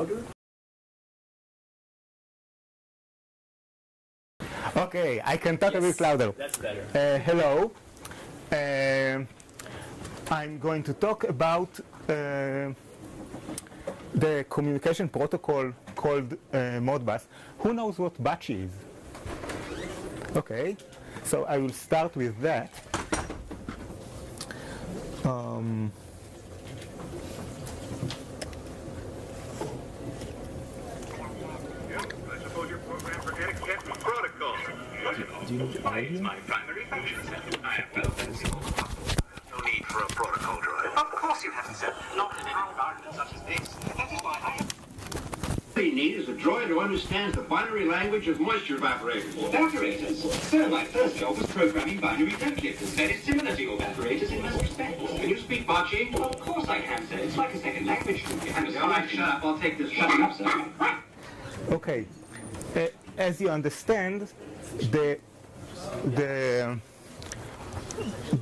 louder? Okay, I can talk a bit louder. That's better. Uh, hello. Uh, I'm going to talk about uh, the communication protocol called uh, Modbus. Who knows what Bocce is? Okay, so I will start with that. Um, I suppose your program for etiquette and protocol. Do you need audio? My primary function set. I have no need for a protocol drive. Of course you haven't, sir. Not in an environment such as this. That is why I have... What you need is a droid who understands the binary language of moisture evaporators. Evaporators. Sir, my first job was programming binary calculators. Very similar to your evaporators in most respects. Can you speak Bocce? Of course I can, sir. It's like a second language to me. And a All right, shut up. I'll take this. Shut up, sir. Okay. Uh, as you understand, the the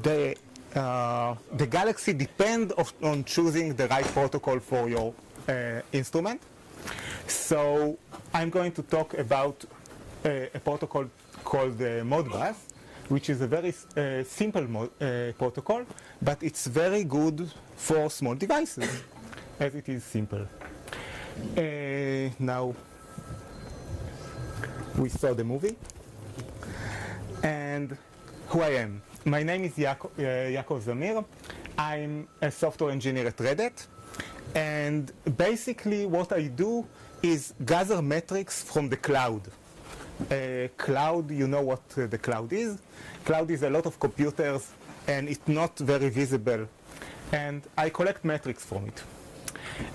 the uh, the galaxy depend of, on choosing the right protocol for your uh, instrument. So I'm going to talk about uh, a protocol called uh, Modbus, which is a very uh, simple uh, protocol, but it's very good for small devices, as it is simple. Uh, now we saw the movie. And who I am. My name is uh, Yaacov Zamir. I'm a software engineer at Red Hat. And basically what I do is gather metrics from the cloud. Uh, cloud, you know what uh, the cloud is. Cloud is a lot of computers and it's not very visible. And I collect metrics from it.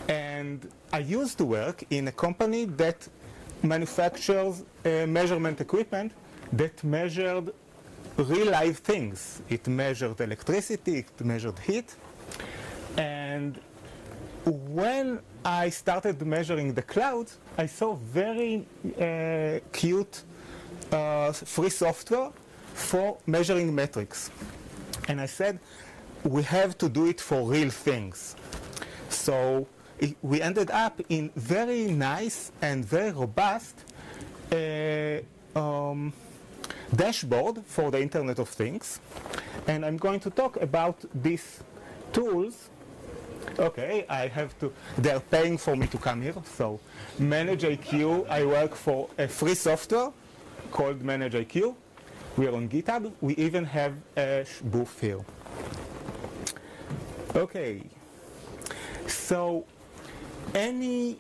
And I used to work in a company that manufactures uh, measurement equipment that measured real life things. It measured electricity, it measured heat. And when I started measuring the clouds, I saw very uh, cute uh, free software for measuring metrics. And I said, we have to do it for real things. So we ended up in very nice and very robust uh, um, dashboard for the Internet of Things. And I'm going to talk about these tools. Okay, I have to, they're paying for me to come here. So ManageIQ, I work for a free software called ManageIQ. We are on GitHub. We even have a booth here. Okay, so any,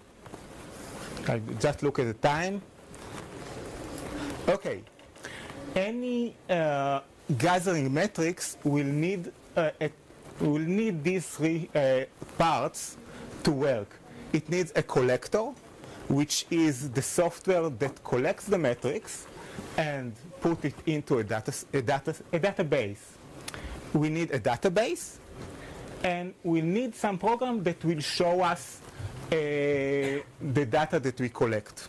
I just look at the time. Okay, any uh, gathering metrics will need uh, a, will need these three uh, parts to work. It needs a collector, which is the software that collects the metrics and put it into a data a data a database. We need a database, and we need some program that will show us uh, the data that we collect.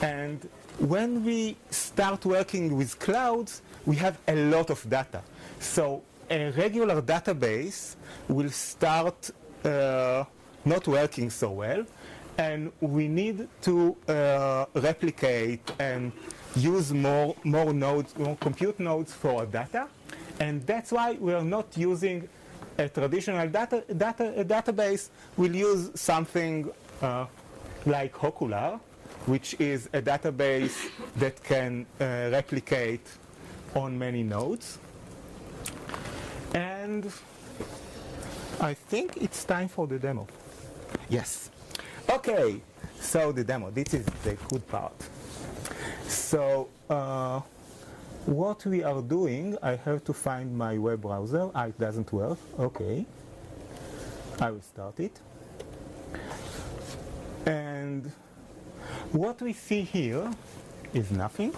And when we start working with clouds, we have a lot of data. So a regular database will start uh, not working so well, and we need to uh, replicate and use more, more nodes, more compute nodes for data. And that's why we are not using a traditional data, data a database. We'll use something uh, like Hawkular, which is a database that can uh, replicate on many nodes. And I think it's time for the demo. Yes. Okay, so the demo, this is the good part. So uh, what we are doing, I have to find my web browser. Ah, it doesn't work. Okay. I will start it. And what we see here is nothing.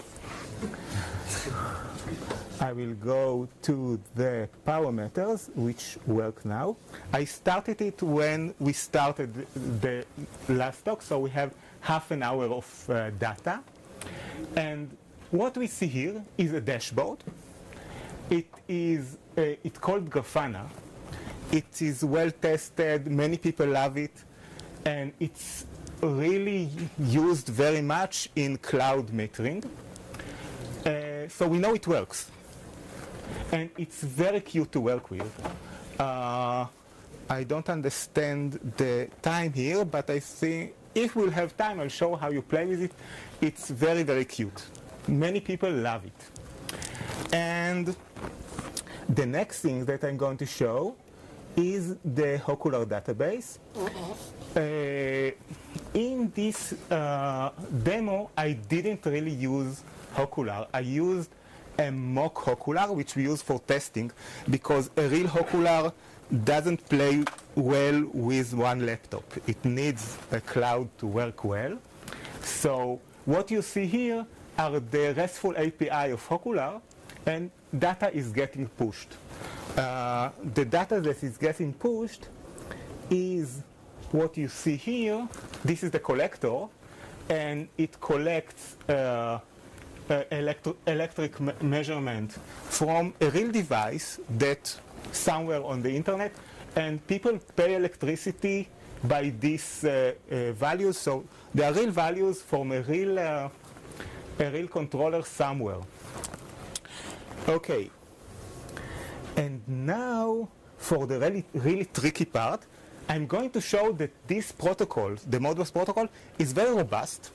I will go to the power parameters which work now. I started it when we started the last talk, so we have half an hour of uh, data. And what we see here is a dashboard. It is uh, it's called Grafana. It is well tested. Many people love it, and it's really used very much in cloud metering. Uh, so we know it works. And it's very cute to work with. Uh, I don't understand the time here, but I think if we'll have time, I'll show how you play with it. It's very, very cute. Many people love it. And the next thing that I'm going to show is the Hawkular database. Uh, in this uh, demo, I didn't really use Hawkular. I used a mock Hawkular, which we use for testing, because a real Hawkular doesn't play well with one laptop. It needs a cloud to work well. So what you see here are the RESTful API of Hawkular, and data is getting pushed. Uh, the data that is getting pushed is what you see here. This is the collector, and it collects uh, uh, electro- electric me- measurement from a real device that somewhere on the internet, and people pay electricity by these uh, uh, values. So they are real values from a real, uh, a real controller somewhere. Okay. And now for the really, really tricky part, I'm going to show that this protocol, the Modbus protocol, is very robust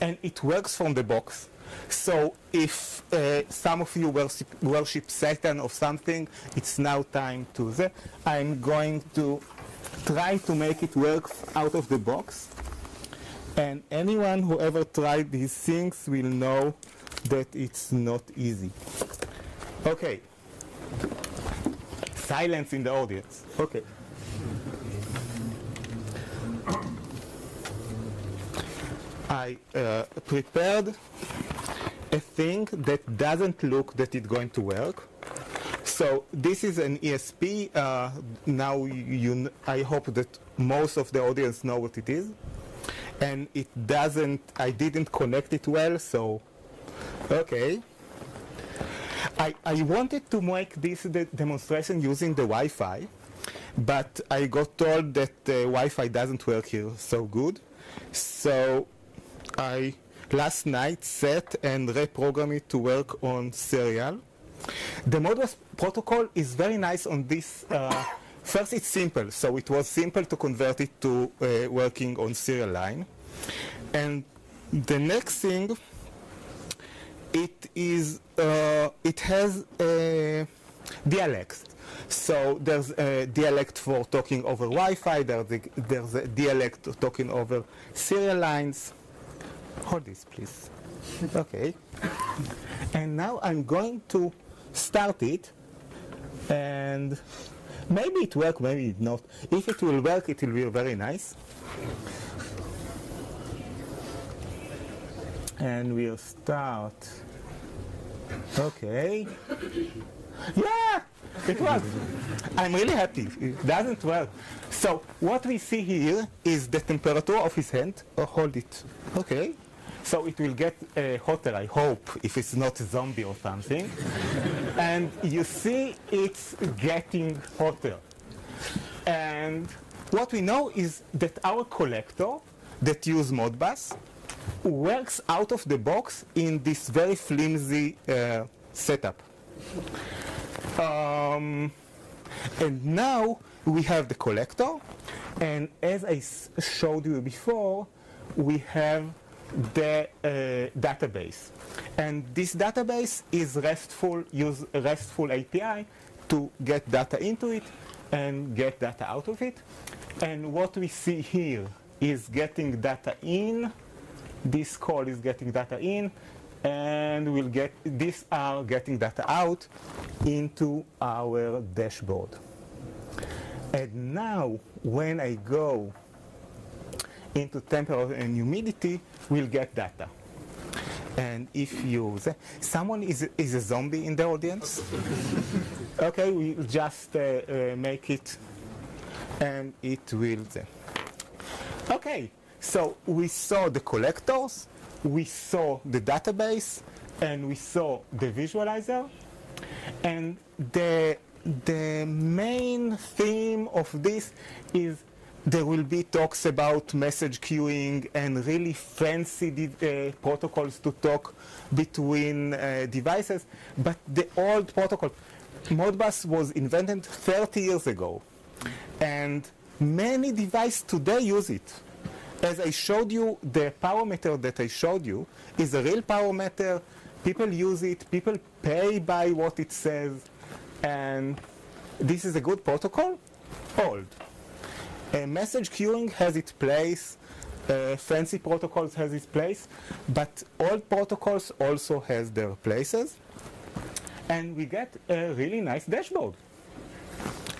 and it works from the box. So if uh, some of you worship, worship Satan or something, it's now time to the. I'm going to try to make it work out of the box. And anyone who ever tried these things will know that it's not easy. Okay. Silence in the audience. Okay. I uh, prepared a thing that doesn't look that it's going to work. So this is an ESP. Uh, now you, I hope that most of the audience know what it is. And it doesn't, I didn't connect it well, so, okay. I, I wanted to make this de- demonstration using the Wi-Fi, but I got told that the Wi-Fi doesn't work here so good. So I last night set and reprogrammed it to work on serial. The Modbus protocol is very nice on this. Uh, first, it's simple, so it was simple to convert it to uh, working on serial line. And the next thing, it is uh, it has a dialect. So there's a dialect for talking over Wi-Fi. There's a, there's a dialect talking over serial lines. Hold this, please. Okay. And now I'm going to start it, and maybe it works, maybe it not. If it will work, it will be very nice. And we'll start. Okay. Yeah, it works. I'm really happy. It doesn't work. So what we see here is the temperature of his hand. Oh, hold it. Okay. So it will get uh, hotter, I hope, if it's not a zombie or something. and you see it's getting hotter. And what we know is that our collector that use Modbus works out of the box in this very flimsy uh, setup. Um, and now we have the collector, and as I s- showed you before, we have the uh, database. And this database is RESTful, use RESTful API to get data into it and get data out of it. And what we see here is getting data in, this call is getting data in, and we'll get, these are getting data out into our dashboard. And now, when I go into temperature and humidity, we'll get data. And if you, someone is, is a zombie in the audience? okay, we'll just uh, uh, make it, and it will. Okay, so we saw the collectors, we saw the database, and we saw the visualizer, and the the main theme of this is there will be talks about message queuing and really fancy uh, protocols to talk between uh, devices. But the old protocol, Modbus was invented 30 years ago, and many devices today use it. As I showed you, the power meter that I showed you is a real power meter. People use it. People pay by what it says, and this is a good protocol. Old. Uh, message queuing has its place, uh, fancy protocols has its place, but old protocols also has their places, and we get a really nice dashboard.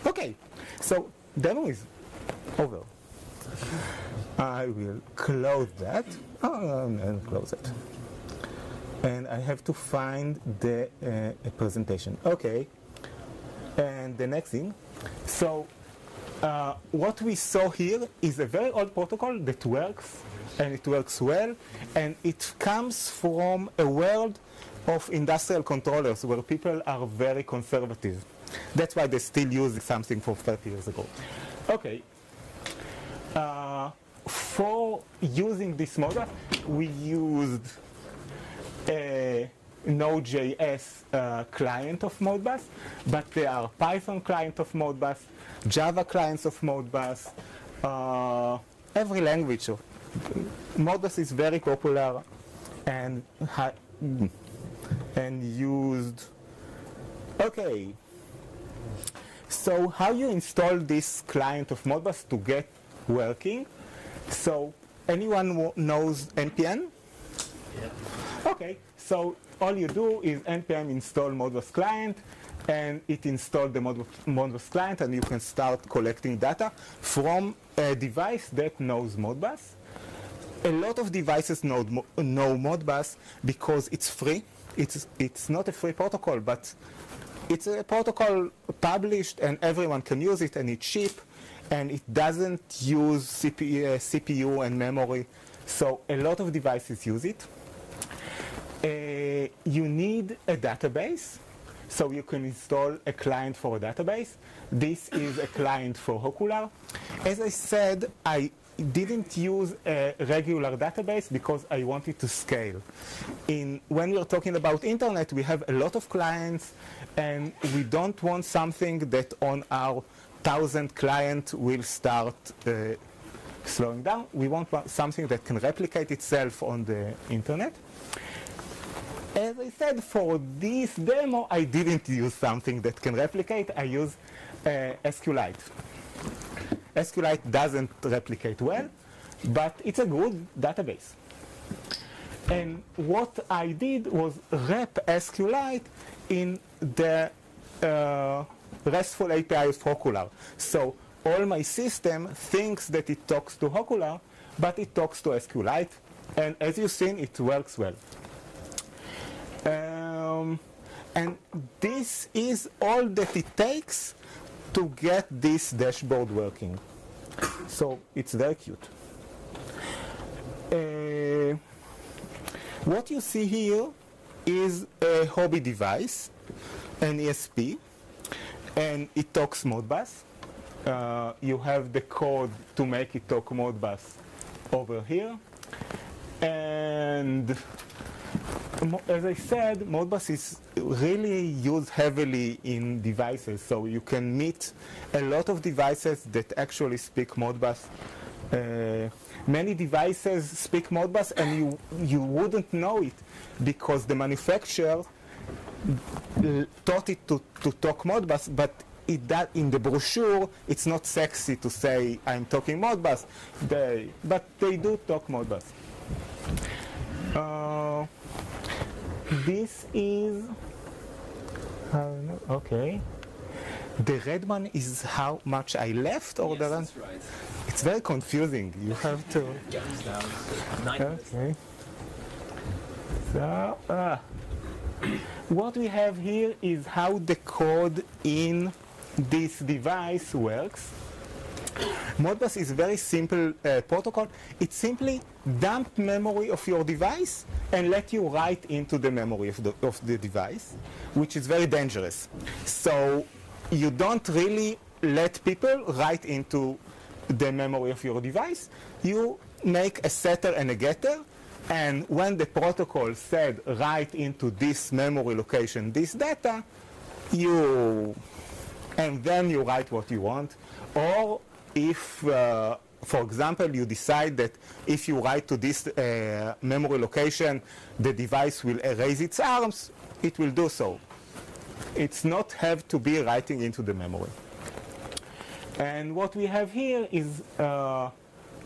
Okay, so demo is over. I will close that, oh, and close it. And I have to find the uh, presentation. Okay, and the next thing, so uh, what we saw here is a very old protocol that works and it works well and it comes from a world of industrial controllers where people are very conservative. That's why they still use something from 30 years ago. Okay. Uh, for using this model, we used a Node.js uh, client of Modbus, but there are Python client of Modbus, Java clients of Modbus, uh, every language. Of, Modbus is very popular and and used. Okay. So how you install this client of Modbus to get working? So anyone knows npm? Yeah. Okay. So all you do is npm install Modbus client, and it installed the Modbus client, and you can start collecting data from a device that knows Modbus. A lot of devices know, know Modbus because it's free. It's, it's not a free protocol, but it's a protocol published and everyone can use it and it's cheap and it doesn't use CPU, uh, CPU and memory. So a lot of devices use it. Uh, you need a database so you can install a client for a database. This is a client for Hawkular. As I said, I didn't use a regular database because I wanted to scale. In, when we're talking about internet, we have a lot of clients and we don't want something that on our thousand client will start uh, slowing down. We want something that can replicate itself on the internet. As I said, for this demo, I didn't use something that can replicate. I use uh, SQLite. SQLite doesn't replicate well, but it's a good database. And what I did was wrap SQLite in the uh, RESTful API of Hawkular. So all my system thinks that it talks to Hawkular, but it talks to SQLite. And as you've seen, it works well. Um, and this is all that it takes to get this dashboard working. So it's very cute. Uh, what you see here is a hobby device, an ESP, and it talks Modbus. Uh, you have the code to make it talk Modbus over here. And as I said, Modbus is really used heavily in devices, so you can meet a lot of devices that actually speak Modbus. Uh, many devices speak Modbus, and you you wouldn't know it because the manufacturer taught it to, to talk Modbus, but it, that in the brochure, it's not sexy to say I'm talking Modbus, they, but they do talk Modbus. Uh, this is, uh, okay. The red one is how much I left, or yes, the that's right. It's very confusing. You have to. Okay. So, uh, what we have here is how the code in this device works. Modbus is very simple uh, protocol. It simply dump memory of your device and let you write into the memory of the, of the device, which is very dangerous. So you don't really let people write into the memory of your device, you make a setter and a getter, and when the protocol said write into this memory location this data, you and then you write what you want. Or if, uh, for example, you decide that if you write to this uh, memory location, the device will erase its arms, it will do so. It's not have to be writing into the memory. And what we have here is uh,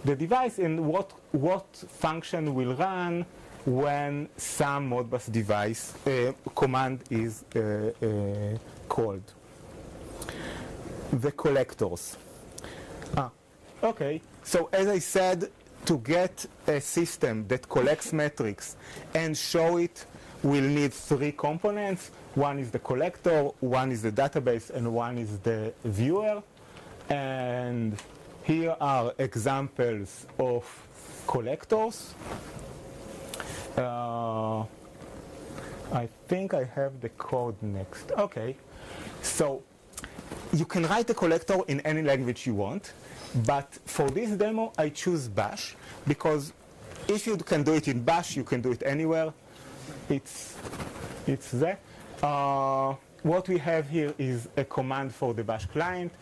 the device and what, what function will run when some Modbus device uh, command is uh, uh, called. The collectors. Ah, okay. So as I said, to get a system that collects metrics and show it, we'll need three components. One is the collector, one is the database, and one is the viewer. And here are examples of collectors. Uh, I think I have the code next. Okay. So you can write a collector in any language you want, but for this demo, I choose Bash because if you can do it in Bash, you can do it anywhere. It's, it's there. Uh, what we have here is a command for the Bash client.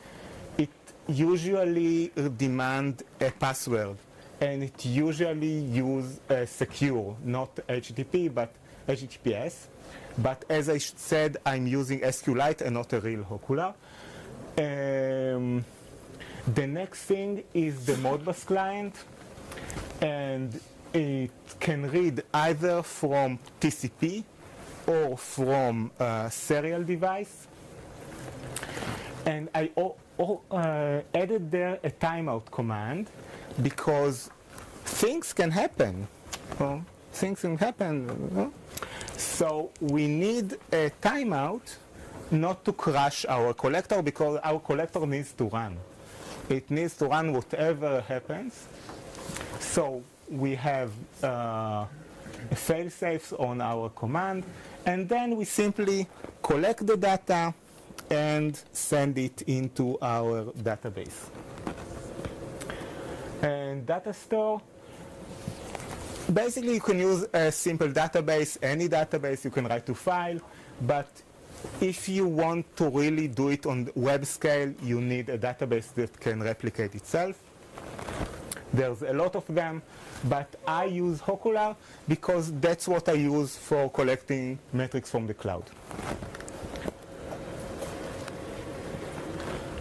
It usually demand a password, and it usually use secure, not HTTP, but HTTPS. But as I said, I'm using SQLite and not a real Hawkular. Um, the next thing is the Modbus client, and it can read either from TCP or from a serial device. And I uh, added there a timeout command because things can happen. Well, things can happen. So we need a timeout not to crash our collector because our collector needs to run. It needs to run whatever happens. So we have uh, fail safes on our command, and then we simply collect the data and send it into our database. And data store, basically you can use a simple database, any database you can write to file, but if you want to really do it on web scale, you need a database that can replicate itself. There's a lot of them, but I use Hawkular because that's what I use for collecting metrics from the cloud.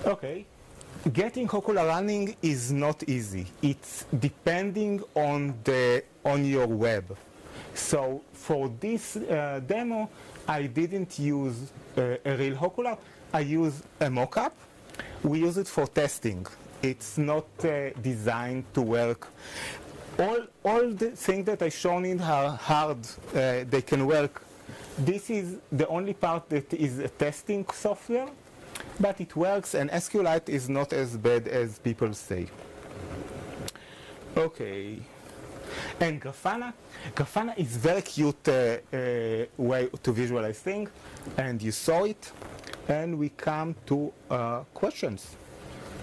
Okay, getting Hawkular running is not easy. It's depending on the on your web. So for this uh, demo, I didn't use uh, a real Hawkular. I use a mockup. We use it for testing. It's not uh, designed to work. All, all the things that I shown in are hard. Uh, they can work. This is the only part that is a testing software, but it works, and SQLite is not as bad as people say. Okay. And Grafana, Grafana is very cute uh, uh, way to visualize things, and you saw it. And we come to uh, questions.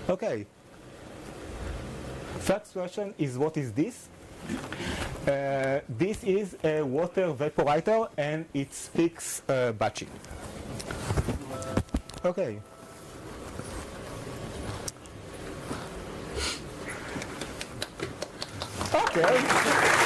Okay. First question is what is this? Uh, this is a water vaporator and it speaks uh, Bocce. Okay. Okay.